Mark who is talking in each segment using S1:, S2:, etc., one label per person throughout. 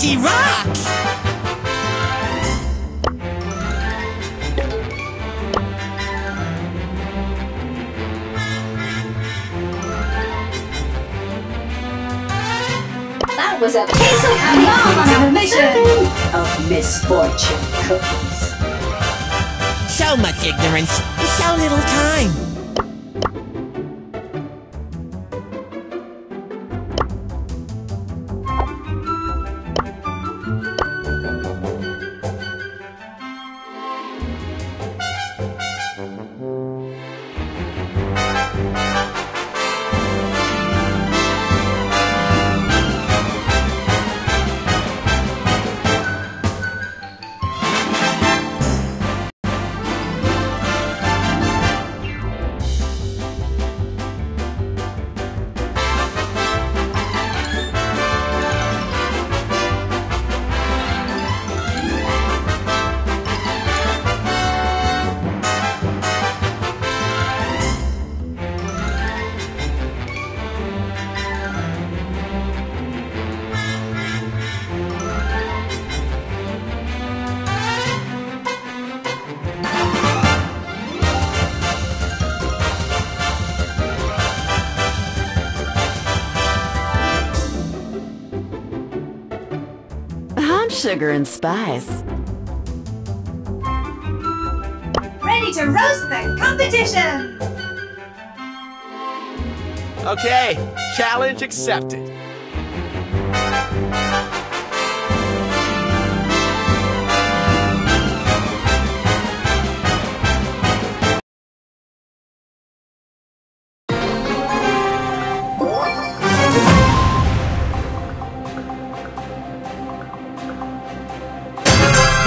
S1: Crunchy rocks!
S2: That was a piece of alarm on a mission!
S3: of misfortune cookies.
S1: So much ignorance, so little time.
S4: Sugar and spice.
S2: Ready to roast the competition!
S5: Okay, challenge accepted.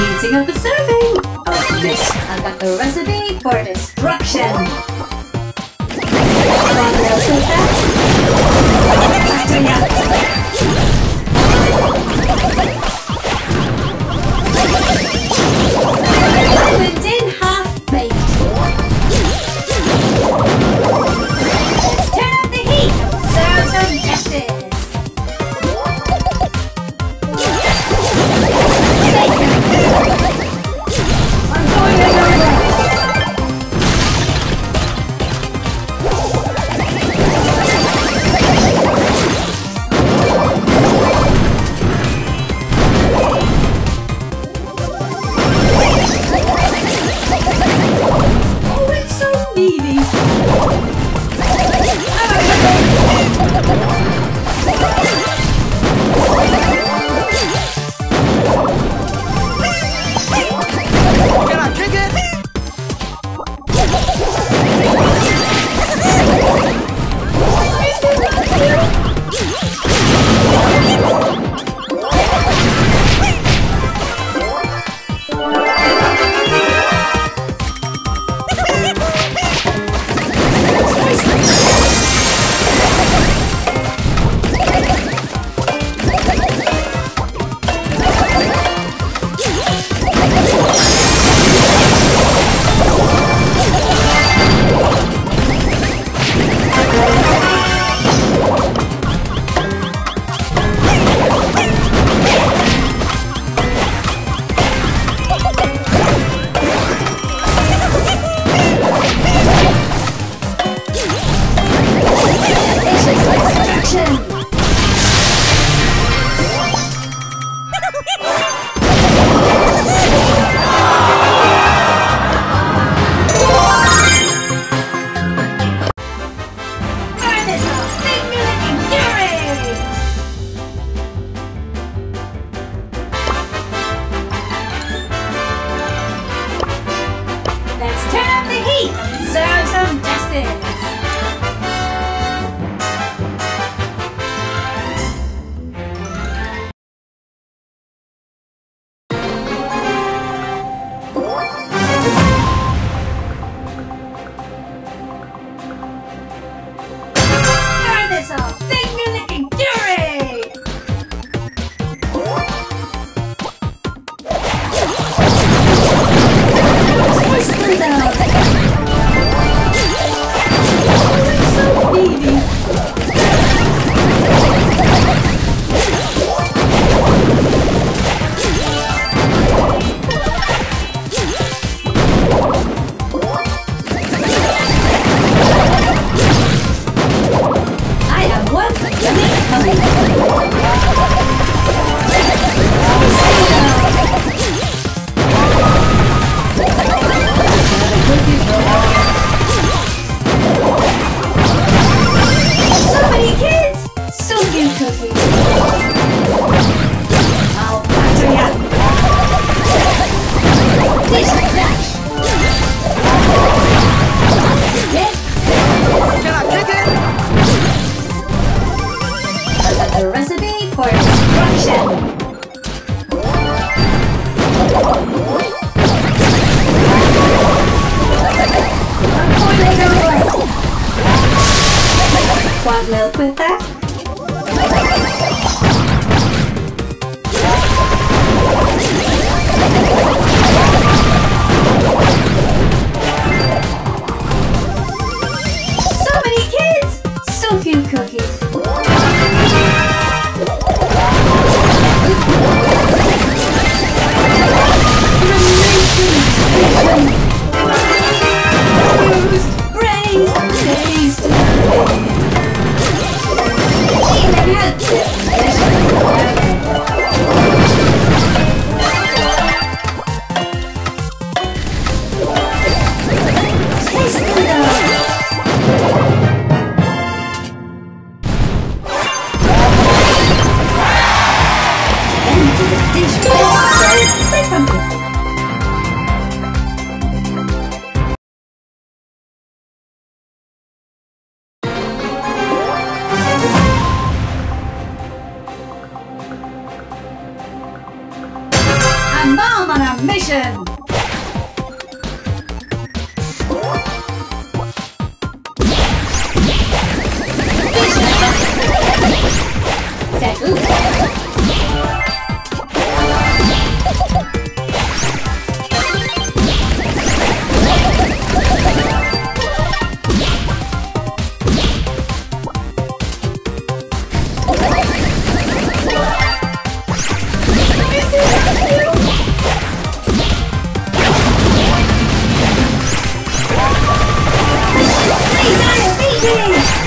S2: Heating up the serving of this. I've got the recipe for destruction. Want milk with that? So many Cremation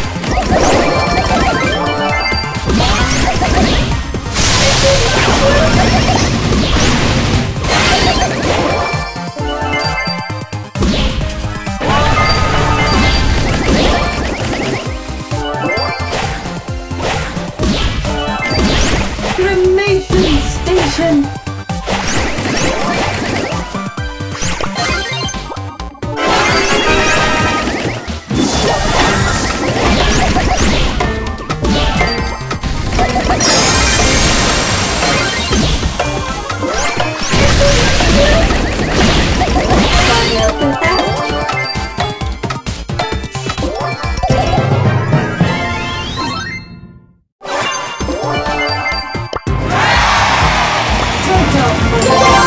S2: 这叫